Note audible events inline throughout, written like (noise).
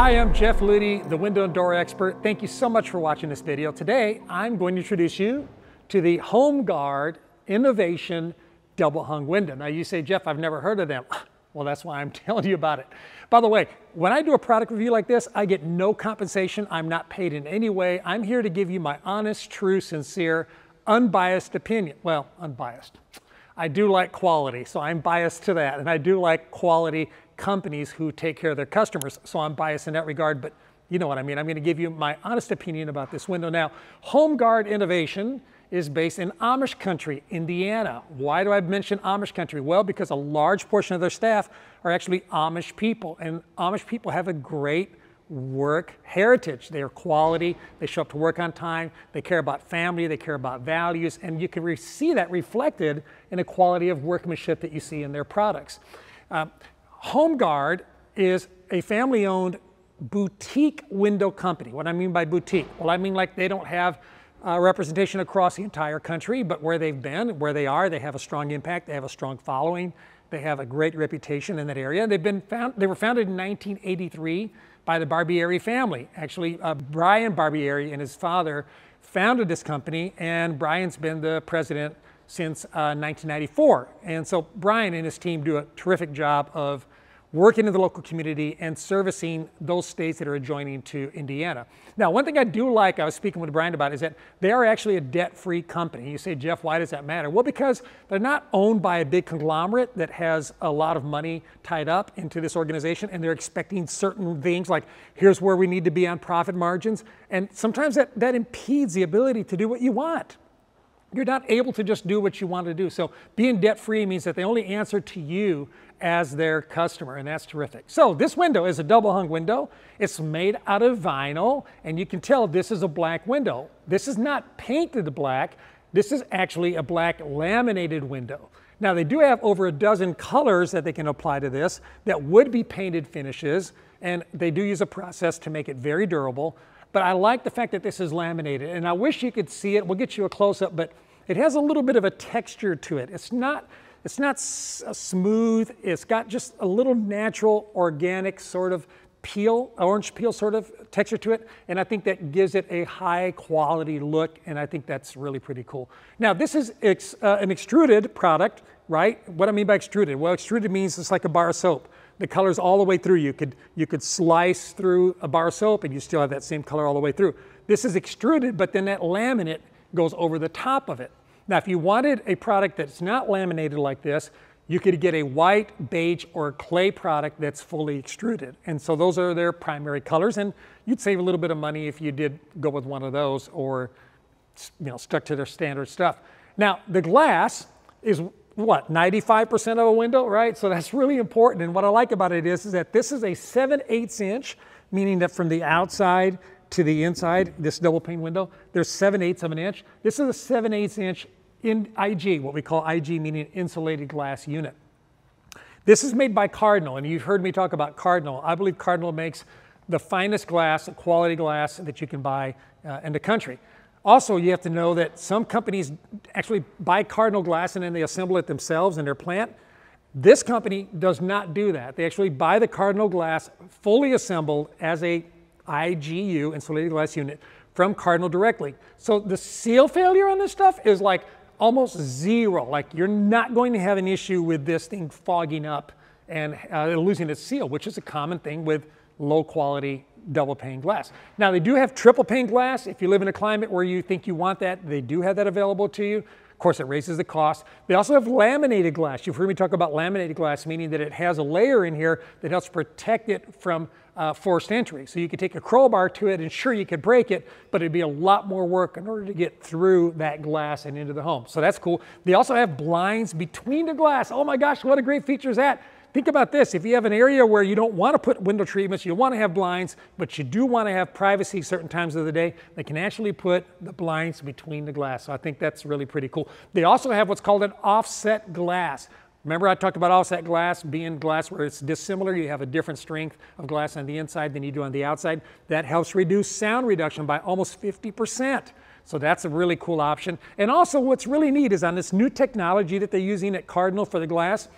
Hi, I'm Jeff Ludy, the window and door expert. Thank you so much for watching this video. Today, I'm going to introduce you to the HomeGuard Innovation Double Hung Window. Now you say, Jeff, I've never heard of them. (laughs) Well, that's why I'm (laughs) telling you about it. By the way, when I do a product review like this, I get no compensation. I'm not paid in any way. I'm here to give you my honest, true, sincere, unbiased opinion. Well, unbiased. I do like quality, so I'm biased to that. And I do like quality companies who take care of their customers. So I'm biased in that regard, but you know what I mean. I'm going to give you my honest opinion about this window. Now, Home Guard Innovation is based in Amish country, Indiana. Why do I mention Amish country? Well, because a large portion of their staff are actually Amish people, and Amish people have a great work heritage. They are quality, they show up to work on time, they care about family, they care about values, and you can see that reflected in the quality of workmanship that you see in their products. Um, HomeGuard is a family owned boutique window company. What I mean by boutique? Well, I mean like they don't have uh, representation across the entire country, but where they've been, where they are, they have a strong impact, they have a strong following, they have a great reputation in that area. They've been found, they were founded in 1983 by the Barbieri family. Actually, uh, Brian Barbieri and his father founded this company, and Brian's been the president since uh, 1994. And so Brian and his team do a terrific job of working in the local community and servicing those states that are adjoining to Indiana. Now, one thing I do like, I was speaking with Brian about, is that they are actually a debt-free company. You say, Jeff, why does that matter? Well, because they're not owned by a big conglomerate that has a lot of money tied up into this organization and they're expecting certain things like, here's where we need to be on profit margins. And sometimes that, that impedes the ability to do what you want you're not able to just do what you want to do. So being debt free means that they only answer to you as their customer, and that's terrific. So this window is a double hung window. It's made out of vinyl, and you can tell this is a black window. This is not painted black. This is actually a black laminated window. Now they do have over a dozen colors that they can apply to this that would be painted finishes, and they do use a process to make it very durable. But I like the fact that this is laminated, and I wish you could see it. We'll get you a close-up, but it has a little bit of a texture to it. It's not it's not uh, smooth. It's got just a little natural, organic sort of peel, orange peel sort of texture to it. And I think that gives it a high quality look. And I think that's really pretty cool. Now, this is ex, uh, an extruded product, right? What I mean by extruded? Well, extruded means it's like a bar of soap. The color's all the way through. You could, you could slice through a bar soap and you still have that same color all the way through. This is extruded, but then that laminate goes over the top of it. Now, if you wanted a product that's not laminated like this, you could get a white, beige, or clay product that's fully extruded. And so those are their primary colors, and you'd save a little bit of money if you did go with one of those or you know, stuck to their standard stuff. Now, the glass is what, 95% of a window, right? So that's really important. And what I like about it is, is that this is a 7 8 inch, meaning that from the outside to the inside, this double pane window, there's 7 eighths of an inch. This is a 7 8 inch in IG, what we call IG meaning insulated glass unit. This is made by Cardinal, and you've heard me talk about Cardinal. I believe Cardinal makes the finest glass, quality glass that you can buy uh, in the country. Also, you have to know that some companies actually buy Cardinal glass and then they assemble it themselves in their plant. This company does not do that. They actually buy the Cardinal glass fully assembled as a IGU, insulated glass unit, from Cardinal directly. So the seal failure on this stuff is like almost zero. Like you're not going to have an issue with this thing fogging up and uh, losing its seal, which is a common thing with low quality double pane glass. Now they do have triple pane glass. If you live in a climate where you think you want that, they do have that available to you. Of course, it raises the cost. They also have laminated glass. You've heard me talk about laminated glass, meaning that it has a layer in here that helps protect it from uh, forced entry. So you could take a crowbar to it and sure you could break it, but it'd be a lot more work in order to get through that glass and into the home. So that's cool. They also have blinds between the glass. Oh my gosh, what a great feature is that. Think about this. If you have an area where you don't want to put window treatments, you want to have blinds, but you do want to have privacy certain times of the day, they can actually put the blinds between the glass. So I think that's really pretty cool. They also have what's called an offset glass. Remember I talked about offset glass being glass where it's dissimilar. You have a different strength of glass on the inside than you do on the outside. That helps reduce sound reduction by almost 50%. So that's a really cool option. And also what's really neat is on this new technology that they're using at Cardinal for the glass,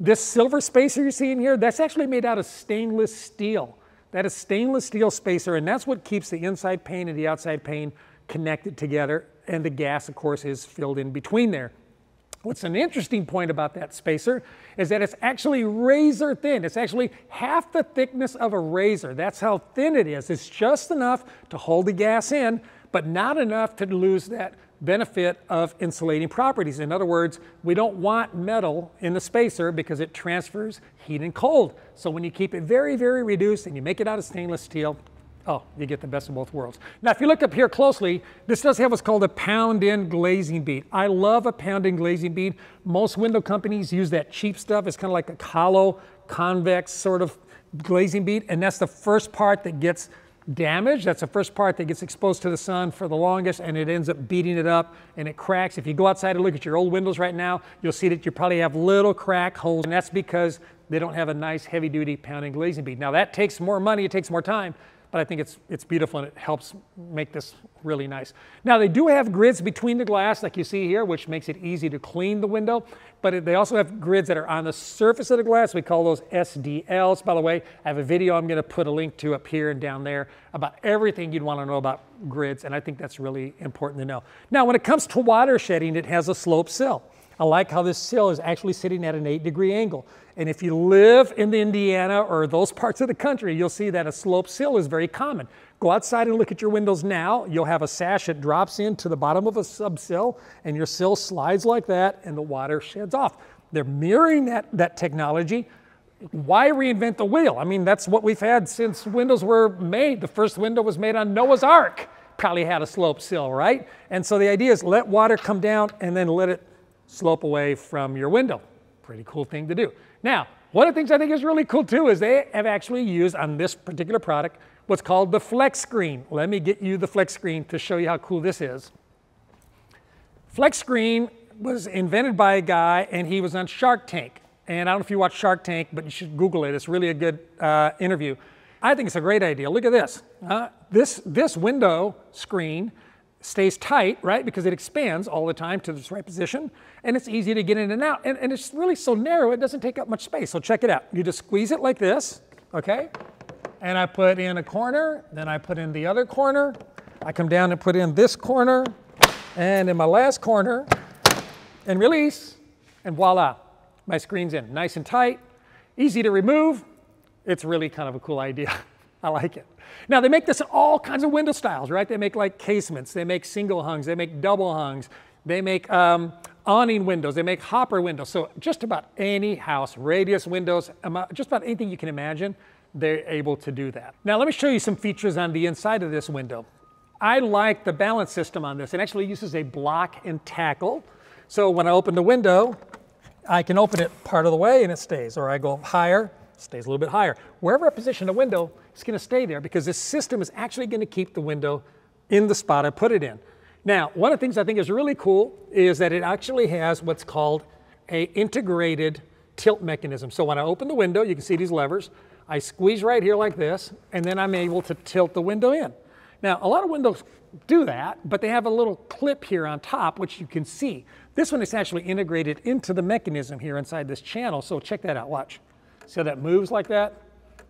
this silver spacer you're seeing here, that's actually made out of stainless steel. That is stainless steel spacer, and that's what keeps the inside pane and the outside pane connected together. And the gas, of course, is filled in between there. What's an interesting point about that spacer is that it's actually razor thin. It's actually half the thickness of a razor. That's how thin it is. It's just enough to hold the gas in, but not enough to lose that benefit of insulating properties. In other words, we don't want metal in the spacer because it transfers heat and cold. So when you keep it very, very reduced and you make it out of stainless steel, oh, you get the best of both worlds. Now, if you look up here closely, this does have what's called a pound-in glazing bead. I love a pound-in glazing bead. Most window companies use that cheap stuff. It's kind of like a hollow, convex sort of glazing bead, and that's the first part that gets damaged. That's the first part that gets exposed to the sun for the longest and it ends up beating it up and it cracks. If you go outside and look at your old windows right now, you'll see that you probably have little crack holes and that's because they don't have a nice heavy duty pound-in glazing bead. Now that takes more money, it takes more time, but I think it's, it's beautiful and it helps make this really nice. Now they do have grids between the glass like you see here, which makes it easy to clean the window, but they also have grids that are on the surface of the glass. We call those SDLs. By the way, I have a video I'm gonna put a link to up here and down there about everything you'd wanna know about grids, and I think that's really important to know. Now, when it comes to water shedding, it has a slope sill. I like how this sill is actually sitting at an eight degree angle. And if you live in the Indiana or those parts of the country, you'll see that a slope sill is very common. Go outside and look at your windows now. You'll have a sash that drops into the bottom of a subsill and your sill slides like that and the water sheds off. They're mirroring that, that technology. Why reinvent the wheel? I mean, that's what we've had since windows were made. The first window was made on Noah's Ark. Probably had a slope sill, right? And so the idea is let water come down and then let it slope away from your window. Pretty cool thing to do. Now, one of the things I think is really cool too is they have actually used on this particular product what's called the flex screen. Let me get you the flex screen to show you how cool this is. Flex screen was invented by a guy and he was on Shark Tank. And I don't know if you watch Shark Tank, but you should Google it. It's really a good uh, interview. I think it's a great idea. Look at this. Uh, this, this window screen stays tight, right? Because it expands all the time to this right position and it's easy to get in and out. And, and it's really so narrow, it doesn't take up much space. So check it out. You just squeeze it like this, okay? And I put in a corner, then I put in the other corner. I come down and put in this corner and in my last corner and release and voila, my screen's in. Nice and tight, easy to remove. It's really kind of a cool idea. (laughs) I like it. Now they make this in all kinds of window styles, right? They make like casements, they make single hungs, they make double hungs, they make um, awning windows, they make hopper windows. So just about any house, radius windows, just about anything you can imagine, they're able to do that. Now let me show you some features on the inside of this window. I like the balance system on this. It actually uses a block and tackle. So when I open the window, I can open it part of the way and it stays, or I go higher, stays a little bit higher. Wherever I position the window, it's gonna stay there because this system is actually gonna keep the window in the spot I put it in. Now, one of the things I think is really cool is that it actually has what's called a integrated tilt mechanism. So when I open the window, you can see these levers. I squeeze right here like this, and then I'm able to tilt the window in. Now, a lot of windows do that, but they have a little clip here on top, which you can see. This one is actually integrated into the mechanism here inside this channel, so check that out, watch. See how that moves like that?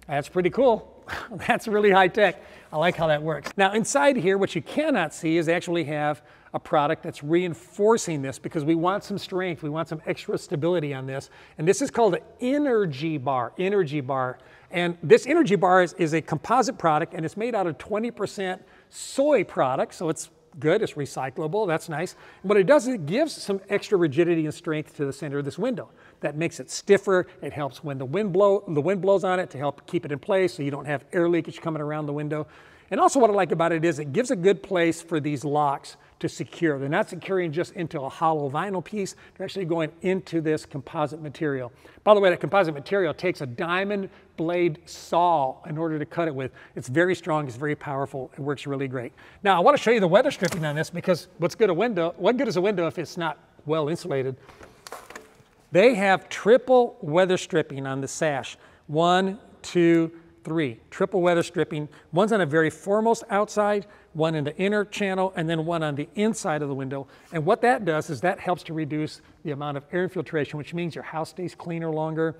That's pretty cool. (laughs) That's really high tech. I like how that works. Now inside here, what you cannot see is they actually have a product that's reinforcing this because we want some strength, we want some extra stability on this. And this is called an energy bar, energy bar. And this energy bar is, is a composite product and it's made out of 20% soy product, so it's good, it's recyclable, that's nice. What it does is it gives some extra rigidity and strength to the center of this window. That makes it stiffer, it helps when the wind, blow, the wind blows on it to help keep it in place so you don't have air leakage coming around the window. And also what I like about it is it gives a good place for these locks to secure. They're not securing just into a hollow vinyl piece, they're actually going into this composite material. By the way, that composite material takes a diamond blade saw in order to cut it with. It's very strong, it's very powerful, it works really great. Now I want to show you the weather stripping on this because what's good a window, what good is a window if it's not well insulated? They have triple weather stripping on the sash. One, two, three. Triple weather stripping. One's on the very foremost outside, one in the inner channel, and then one on the inside of the window. And what that does is that helps to reduce the amount of air infiltration, which means your house stays cleaner longer.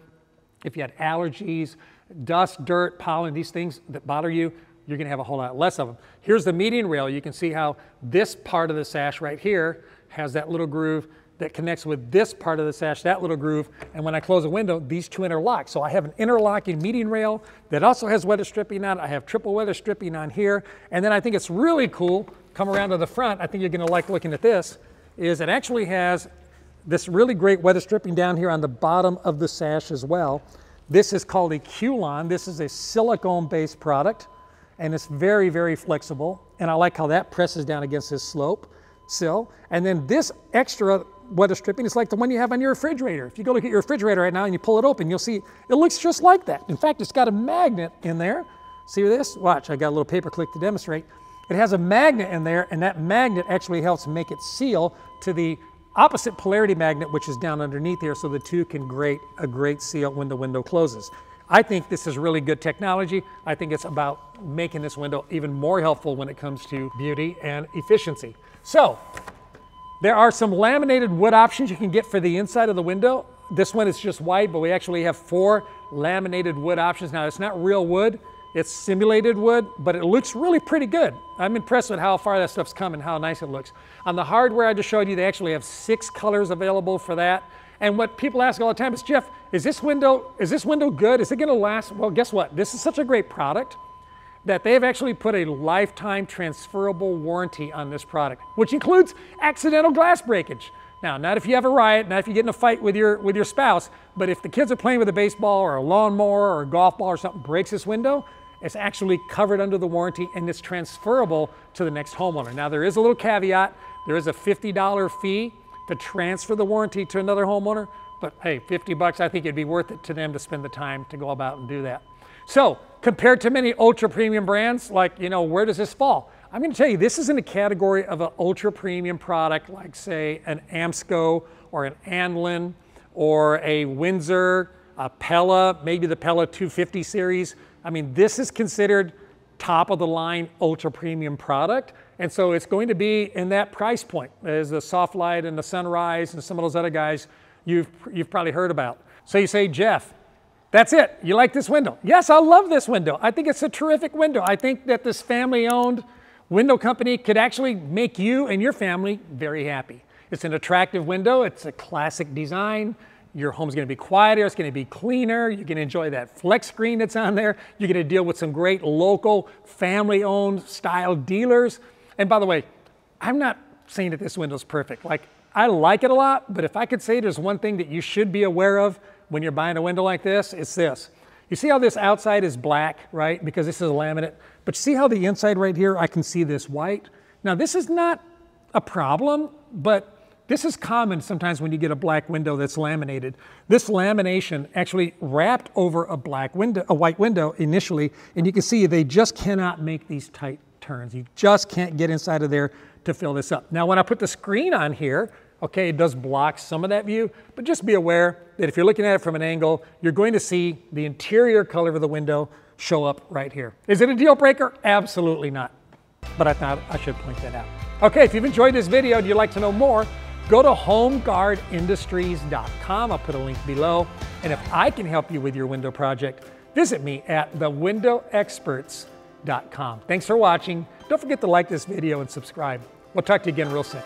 If you had allergies, dust, dirt, pollen, these things that bother you, you're gonna have a whole lot less of them. Here's the median rail. You can see how this part of the sash right here has that little groove that connects with this part of the sash, that little groove, and when I close a window, these two interlock. So I have an interlocking meeting rail that also has weather stripping on it. I have triple weather stripping on here, and then I think it's really cool, come around to the front, I think you're gonna like looking at this, is it actually has this really great weather stripping down here on the bottom of the sash as well. This is called a Q-Lon. This is a silicone-based product, and it's very, very flexible. And I like how that presses down against this slope sill. And then this extra weather stripping is like the one you have on your refrigerator. If you go look at your refrigerator right now and you pull it open, you'll see it looks just like that. In fact, it's got a magnet in there. See this? Watch, I got a little paper clip to demonstrate. It has a magnet in there, and that magnet actually helps make it seal to the opposite polarity magnet, which is down underneath here, so the two can create a great seal when the window closes. I think this is really good technology. I think it's about making this window even more helpful when it comes to beauty and efficiency. So there are some laminated wood options you can get for the inside of the window. This one is just white, but we actually have four laminated wood options. Now, it's not real wood, it's simulated wood, but it looks really pretty good. I'm impressed with how far that stuff's come and how nice it looks. On the hardware I just showed you, they actually have six colors available for that. And what people ask all the time is, Jeff, is this window, is this window good? Is it gonna last? Well, guess what? This is such a great product that they've actually put a lifetime transferable warranty on this product, which includes accidental glass breakage. Now, not if you have a riot, not if you get in a fight with your, with your spouse, but if the kids are playing with a baseball or a lawnmower or a golf ball or something breaks this window, it's actually covered under the warranty and it's transferable to the next homeowner. Now, there is a little caveat. There is a $50 fee to transfer the warranty to another homeowner, but hey, 50 bucks, I think it'd be worth it to them to spend the time to go about and do that. So compared to many ultra premium brands, like, you know, where does this fall? I'm going to tell you, this is in the category of an ultra premium product, like say an Amsco or an Anlin or a Windsor, a Pella, maybe the Pella 250 series. I mean, this is considered top of the line ultra premium product. And so it's going to be in that price point as the Soft-Lite and the Sunrise and some of those other guys you've, you've probably heard about. So you say, Jeff, that's it. You like this window? Yes, I love this window. I think it's a terrific window. I think that this family owned window company could actually make you and your family very happy. It's an attractive window. It's a classic design. Your home's gonna be quieter, it's gonna be cleaner. You can enjoy that flex screen that's on there. You're gonna deal with some great local family owned style dealers. And by the way, I'm not saying that this window's perfect. Like, I like it a lot, but if I could say there's one thing that you should be aware of when you're buying a window like this, it's this. You see how this outside is black, right? Because this is a laminate. But you see how the inside right here, I can see this white? Now this is not a problem, but this is common sometimes when you get a black window that's laminated. This lamination actually wrapped over a black window, a white window initially, and you can see they just cannot make these tight turns. You just can't get inside of there to fill this up. Now when I put the screen on here, Okay, it does block some of that view, but just be aware that if you're looking at it from an angle, you're going to see the interior color of the window show up right here. Is it a deal breaker? Absolutely not. But I thought I should point that out. Okay, if you've enjoyed this video and you'd like to know more, go to homeguardindustries.com. I'll put a link below. And if I can help you with your window project, visit me at thewindowexperts.com. Thanks for watching. Don't forget to like this video and subscribe. We'll talk to you again real soon.